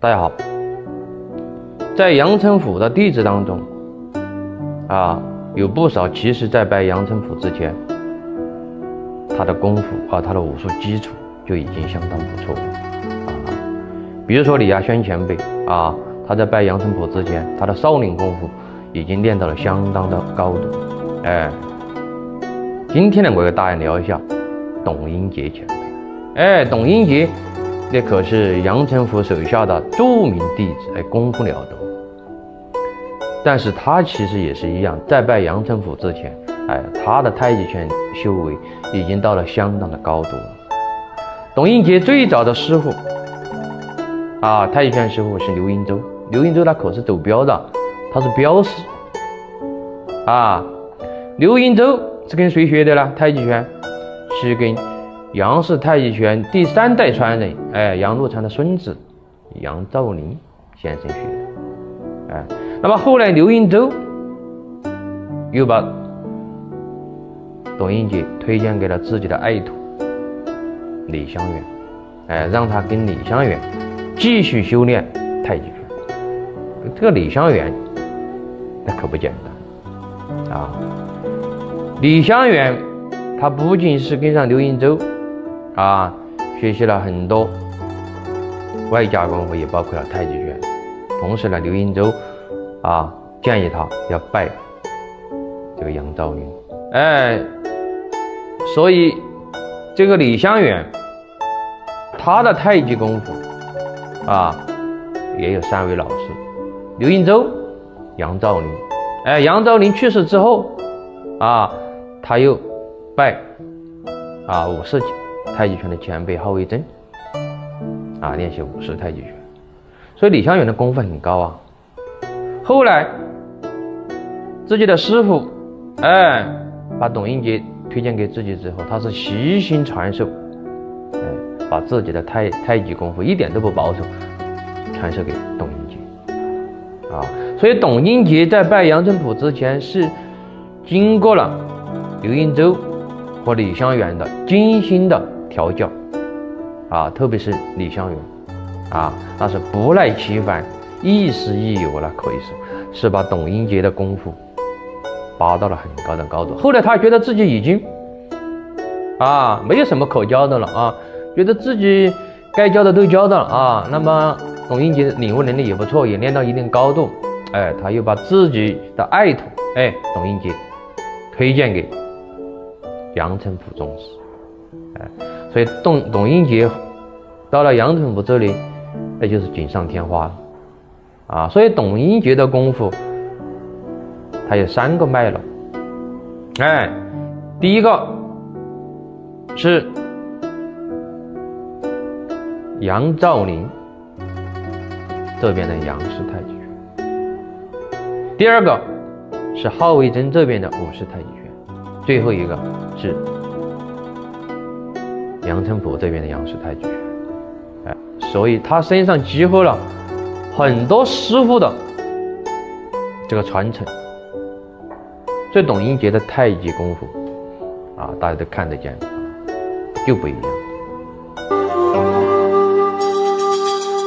大家好，在阳澄府的弟子当中，啊，有不少其实在拜阳澄府之前，他的功夫啊，他的武术基础就已经相当不错了啊。比如说李亚轩前辈啊，他在拜阳澄府之前，他的少林功夫已经练到了相当的高度。哎，今天呢，我给大家聊一下董英杰前辈。哎，董英杰。那可是杨澄甫手下的著名弟子，哎，功夫了得。但是他其实也是一样，在拜杨澄甫之前，哎，他的太极拳修为已经到了相当的高度了。董英杰最早的师傅啊，太极拳师傅是刘英洲。刘英洲他可是走镖的，他是镖师啊。刘英洲是跟谁学的呢？太极拳是跟。杨氏太极拳第三代传人，哎，杨露禅的孙子杨兆林先生学的，哎，那么后来刘英洲又把董英杰推荐给了自己的爱徒李香远，哎，让他跟李香远继续修炼太极拳。这个李香远那可不简单啊！李香远他不仅是跟上刘英洲。啊，学习了很多外家功夫，也包括了太极拳。同时呢，刘英洲啊建议他要拜这个杨兆云。哎，所以这个李香远他的太极功夫啊也有三位老师：刘英洲、杨兆林。哎，杨兆林去世之后啊，他又拜啊武氏。太极拳的前辈郝维珍啊，练习武术太极拳，所以李香远的功夫很高啊。后来自己的师傅哎，把董英杰推荐给自己之后，他是悉心传授，哎，把自己的太太极功夫一点都不保守，传授给董英杰啊。所以董英杰在拜杨振甫之前是经过了刘英洲和李香远的精心的。调教，啊，特别是李香远，啊，那是不赖其烦，亦师亦友了，可以说是把董英杰的功夫拔到了很高的高度。后来他觉得自己已经，啊，没有什么可教的了啊，觉得自己该教的都教到了啊。那么董英杰领悟能力也不错，也练到一定高度，哎，他又把自己的爱徒，哎，董英杰推荐给杨澄甫宗师，哎。所以董董英杰到了杨澄甫这里，那就是锦上添花了啊！所以董英杰的功夫，他有三个脉络。哎，第一个是杨兆林这边的杨氏太极拳，第二个是郝维珍这边的武氏太极拳，最后一个是。阳澄湖这边的杨氏太极拳，哎，所以他身上集合了很多师傅的这个传承。这董英杰的太极功夫啊，大家都看得见，就不一样。